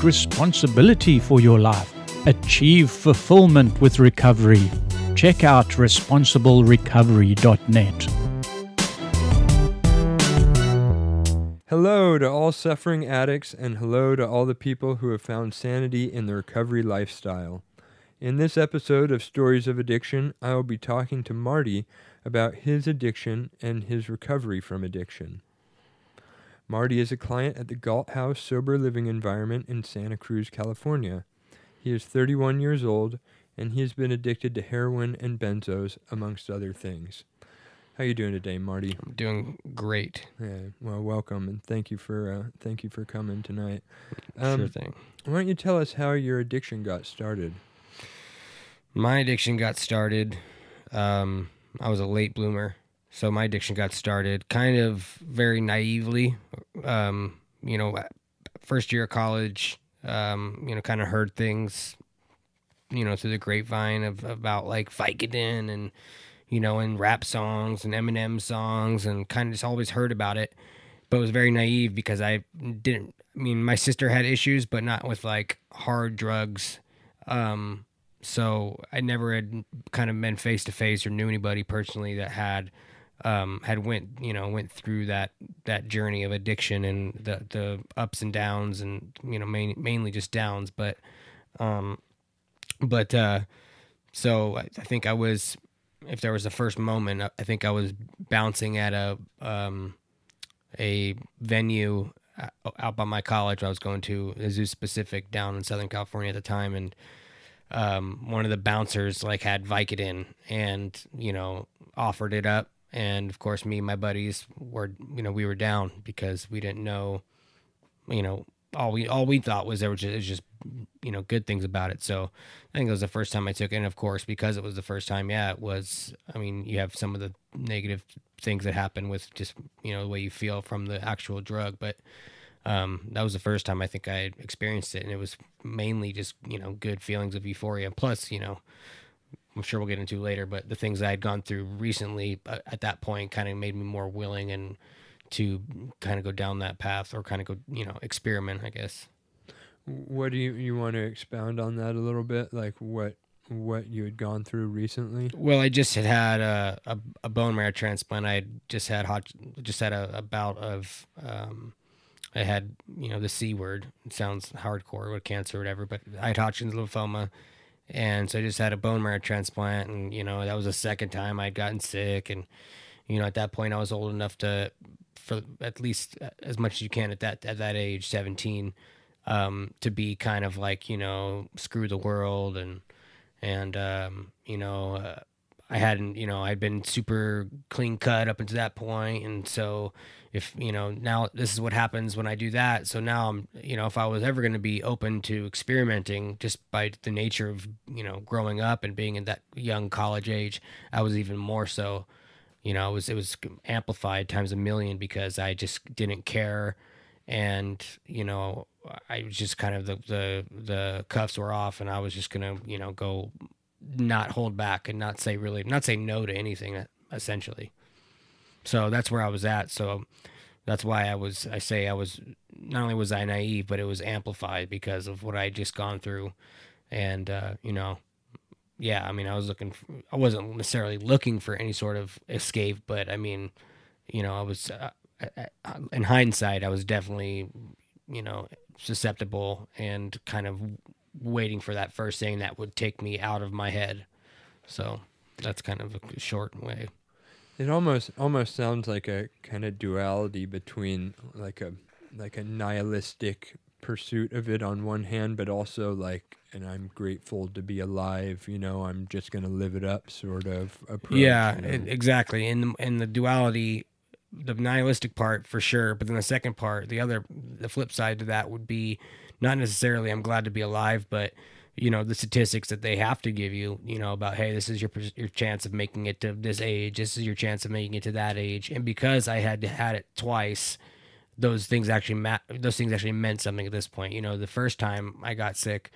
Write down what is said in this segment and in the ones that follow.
take responsibility for your life. Achieve fulfillment with recovery. Check out responsiblerecovery.net. Hello to all suffering addicts, and hello to all the people who have found sanity in the recovery lifestyle. In this episode of Stories of Addiction, I will be talking to Marty about his addiction and his recovery from addiction. Marty is a client at the Gault House Sober Living Environment in Santa Cruz, California. He is 31 years old, and he has been addicted to heroin and benzos, amongst other things. How are you doing today, Marty? I'm doing great. Yeah, well, welcome and thank you for uh, thank you for coming tonight. sure Um, thing. Why don't you tell us how your addiction got started? My addiction got started. Um, I was a late bloomer, so my addiction got started kind of very naively. Um, you know, first year of college. Um, you know, kind of heard things, you know, through the grapevine of about like Vicodin and you know, and rap songs and Eminem songs, and kind of just always heard about it, but was very naive because I didn't. I mean, my sister had issues, but not with like hard drugs. Um, so I never had kind of been face to face or knew anybody personally that had um, had went you know went through that that journey of addiction and the the ups and downs and you know main, mainly just downs but um but uh so I, I think I was if there was a first moment I- I think I was bouncing at a um a venue uh, out by my college. I was going to Azusa Pacific down in Southern California at the time and um, one of the bouncers like had Vicodin and you know offered it up and of course me and my buddies were you know we were down because we didn't know you know all we all we thought was there was just, was just you know good things about it. So I think it was the first time I took it. And of course because it was the first time yeah it was I mean you have some of the negative things that happen with just you know the way you feel from the actual drug. But um, that was the first time I think I experienced it, and it was mainly just you know good feelings of euphoria. Plus, you know, I'm sure we'll get into later, but the things I had gone through recently uh, at that point kind of made me more willing and to kind of go down that path or kind of go you know experiment, I guess. What do you you want to expound on that a little bit? Like what what you had gone through recently? Well, I just had had a, a, a bone marrow transplant. I just had hot, just had a, a bout of, um, I had, you know, the C word. It sounds hardcore with cancer or whatever, but I had Hodgkin's lymphoma. And so I just had a bone marrow transplant. And, you know, that was the second time I'd gotten sick. And, you know, at that point I was old enough to, for at least as much as you can at that, at that age, 17, um, to be kind of like, you know, screw the world and, and um, you know uh, I hadn't you know I'd been super clean cut up until that point, and so if you know now this is what happens when I do that. So now I'm you know if I was ever going to be open to experimenting just by the nature of you know growing up and being in that young college age, I was even more so. You know, it was it was amplified times a million because I just didn't care and you know I was just kind of the the the cuffs were off, and I was just gonna you know go not hold back and not say really not say no to anything essentially. So that's where I was at. So that's why I was I say I was not only was I naive, but it was amplified because of what I had just gone through, and uh, you know. Yeah, I mean, I was looking. For, I wasn't necessarily looking for any sort of escape, but I mean, you know, I was. Uh, in hindsight, I was definitely, you know, susceptible and kind of waiting for that first thing that would take me out of my head. So that's kind of a short way. It almost almost sounds like a kind of duality between like a like a nihilistic pursuit of it on one hand, but also like and I'm grateful to be alive. You know, I'm just gonna live it up, sort of approach. yeah, you know? e- exactly. And and the duality, the nihilistic part for sure, but then the second part, the other, the flip side to that would be not necessarily I'm glad to be alive, but you know the statistics that they have to give you, you know about hey, this is your your chance of making it to this age, this is your chance of making it to that age, and because I had had it twice, those things actually ma- those things actually meant something at this point. You know, the first time I got sick,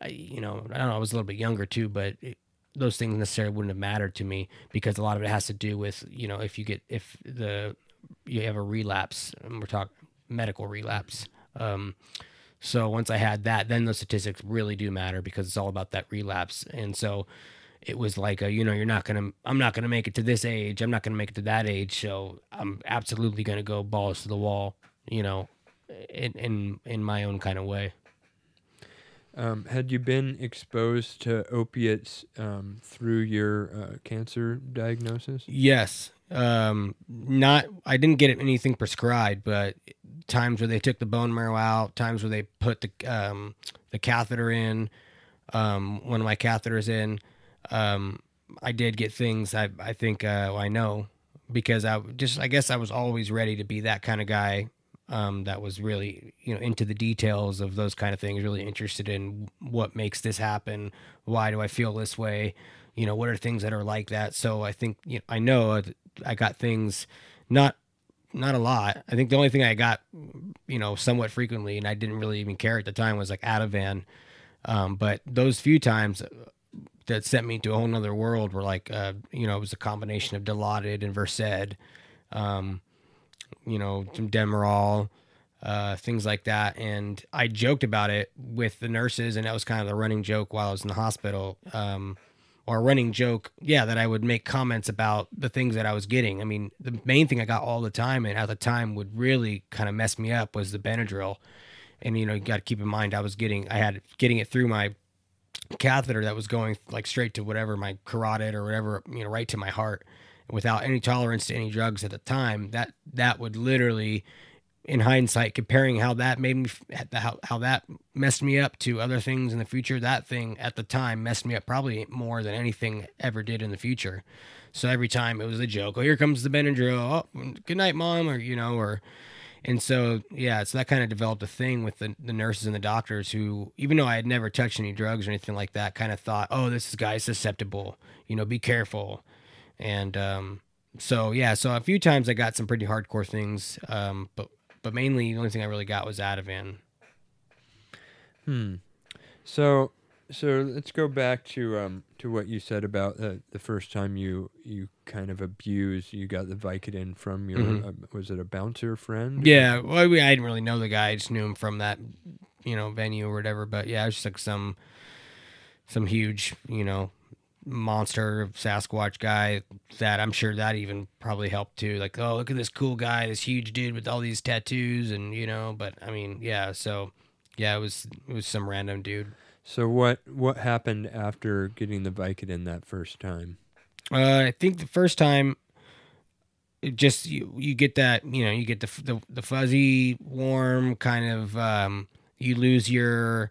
I, you know, I don't know, I was a little bit younger too, but it, those things necessarily wouldn't have mattered to me because a lot of it has to do with you know if you get if the you have a relapse, and we're talking medical relapse. Um, So once I had that, then the statistics really do matter because it's all about that relapse. And so it was like a, you know, you're not gonna, I'm not gonna make it to this age. I'm not gonna make it to that age. So I'm absolutely gonna go balls to the wall, you know, in in in my own kind of way. Um, had you been exposed to opiates um, through your uh, cancer diagnosis? Yes. Um, not, I didn't get anything prescribed, but times where they took the bone marrow out, times where they put the, um, the catheter in, um, one of my catheters in, um, I did get things I, I think, uh, I know because I just, I guess I was always ready to be that kind of guy um, that was really you know into the details of those kind of things really interested in what makes this happen why do i feel this way you know what are things that are like that. So i think you know i know i got things not not a lot. I think the only thing i got you know somewhat frequently and i didn't really even care at the time was like ativan. Um, but those few times that sent me to a whole nother world were like uh, you know it was a combination of dilaudid and versed. Um, you know, some Demerol, uh, things like that. And I joked about it with the nurses, and that was kind of the running joke while I was in the hospital. Um, or running joke, yeah, that I would make comments about the things that I was getting. I mean, the main thing I got all the time, and at the time would really kind of mess me up, was the Benadryl. And you know, you got to keep in mind, I was getting, I had getting it through my catheter that was going like straight to whatever my carotid or whatever, you know, right to my heart without any tolerance to any drugs at the time, that that would literally, in hindsight, comparing how that made me, how how that messed me up to other things in the future, that thing at the time messed me up probably more than anything ever did in the future. So every time it was a joke. Oh, here comes the Benadryl. Oh, good night, mom, or you know, or and so yeah, so that kind of developed a thing with the, the nurses and the doctors who, even though I had never touched any drugs or anything like that, kind of thought, oh, this guy's susceptible. You know, be careful and um, so yeah, so a few times I got some pretty hardcore things, um, but but mainly the only thing I really got was Ativan. Hmm. So so let's go back to um to what you said about uh, the first time you you kind of abused you got the Vicodin from your Mhm. uh, was it a bouncer friend? Yeah, well, I, I didn't really know the guy; I just knew him from that, you know, venue or whatever. But yeah, it was just like some some huge, you know, monster Sasquatch guy that I'm sure that even probably helped too. Like, oh, look at this cool guy, this huge dude with all these tattoos, and you know. But I mean, yeah. So yeah, it was it was some random dude. So what what happened after getting the Vicodin that first time? Uh, I think the first time, it just you you get that you know you get the the, the fuzzy warm kind of um you lose your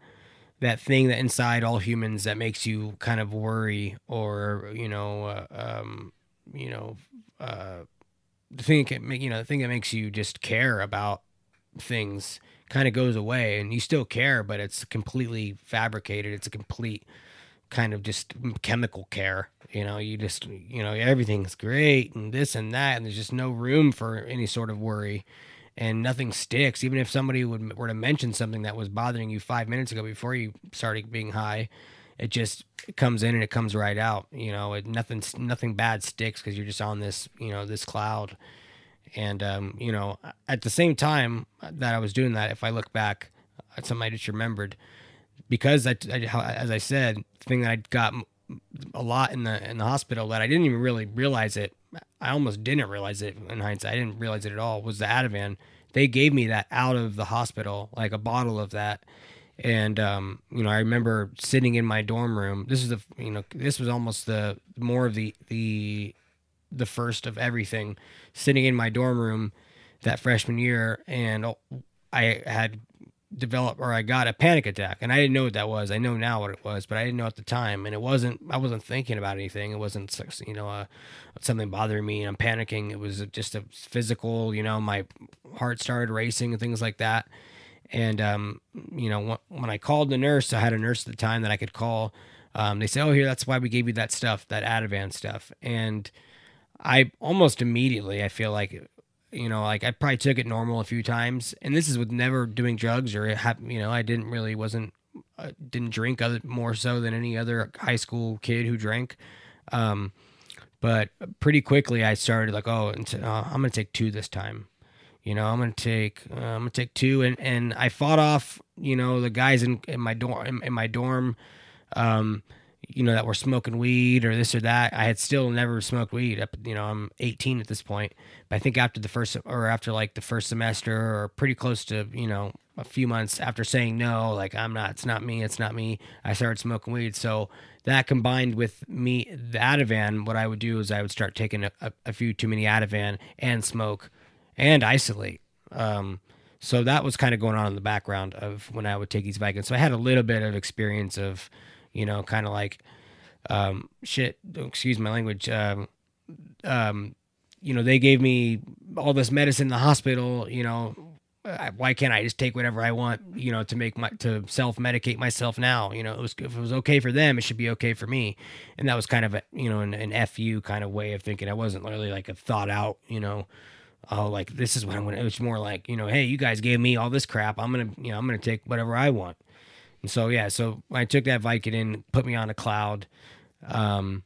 that thing that inside all humans that makes you kind of worry or you know uh, um you know uh the thing that make you know the thing that makes you just care about things kind of goes away and you still care but it's completely fabricated. It's a complete kind of just chemical care you know? You just you know everything's great and this and that and there's just no room for any sort of worry and nothing sticks. Even if somebody would were to mention something that was bothering you 5 minutes ago before you started being high it just comes in and it comes right out you know it nothing nothing bad sticks because you're just on this you know this cloud. And um, you know at the same time that i was doing that if i look back at something i just remembered because I, I as i said the thing that i got a lot in the in the hospital that i didn't even really realize it i almost didn't realize it in hindsight. I didn't realize it at all. Was the ativan. They gave me that out of the hospital like a bottle of that. And um, you know i remember sitting in my dorm room. This is the you know this was almost the more of the the the first of everything. Sitting in my dorm room that freshman year and i had developed or i got a panic attack. And i didn't know what that was. I know now what it was but i didn't know at the time. And it wasn't i wasn't thinking about anything. It wasn't you know uh, something bothering me and i'm panicking. It was just a physical you know my heart started racing and things like that. And um, you know, when I called the nurse, I had a nurse at the time that I could call. Um, they said, "Oh, here, that's why we gave you that stuff, that Ativan stuff." And I almost immediately, I feel like, you know, like I probably took it normal a few times, and this is with never doing drugs or you know, I didn't really wasn't uh, didn't drink other more so than any other high school kid who drank. Um, but pretty quickly, I started like, oh, so, uh, I'm gonna take two this time You know, I'm gonna take uh, I'm gonna take two, and and I fought off you know the guys in, in my dorm in, in my dorm. Um, you know that were smoking weed or this or that. I had still never smoked weed. Up, you know, I'm 18 at this point. But I think after the first or after like the first semester or pretty close to you know a few months after saying no, like I'm not, it's not me, it's not me. I started smoking weed. So that combined with me, the Ativan, what I would do is I would start taking a, a, a few too many Ativan and smoke and isolate. Um, so that was kind of going on in the background of when I would take these Vicodins. So I had a little bit of experience of you know, kind of like, um, shit, excuse my language. Um, um, you know, they gave me all this medicine in the hospital, you know, why can't I just take whatever I want, you know, to make my, to self medicate myself now, you know, it was, if it was okay for them, it should be okay for me. And that was kind of a, you know, an, an FU kind of way of thinking. I wasn't really like a thought out, you know, oh, like this is what I'm going to, it was more like, you know, Hey, you guys gave me all this crap. I'm going to, you know, I'm going to take whatever I want. And so yeah, so I took that Vicodin, put me on a cloud, um,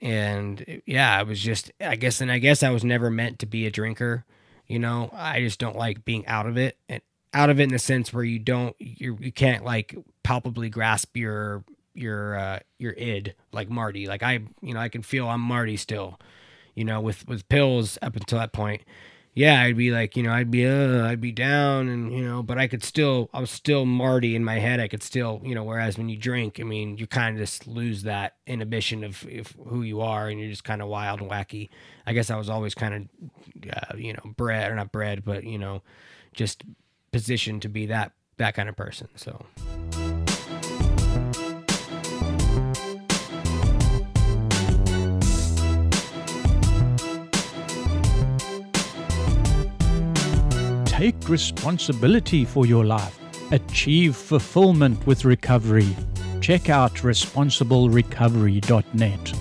and yeah, I was just I guess and I guess I was never meant to be a drinker. You know, I just don't like being out of it and out of it in the sense where you don't you you can't like palpably grasp your your uh your id like Marty. Like I you know I can feel I'm Marty still. You know, with with pills up until that point yeah, I'd be like, you know, I'd be, uh, I'd be down, and you know, but I could still, I was still Marty in my head. I could still, you know, whereas when you drink, I mean, you kind of just lose that inhibition of, of who you are, and you're just kind of wild and wacky. I guess I was always kind of, uh, you know, bred or not bred, but you know, just positioned to be that that kind of person. So. Take responsibility for your life. Achieve fulfillment with recovery. Check out responsiblerecovery.net.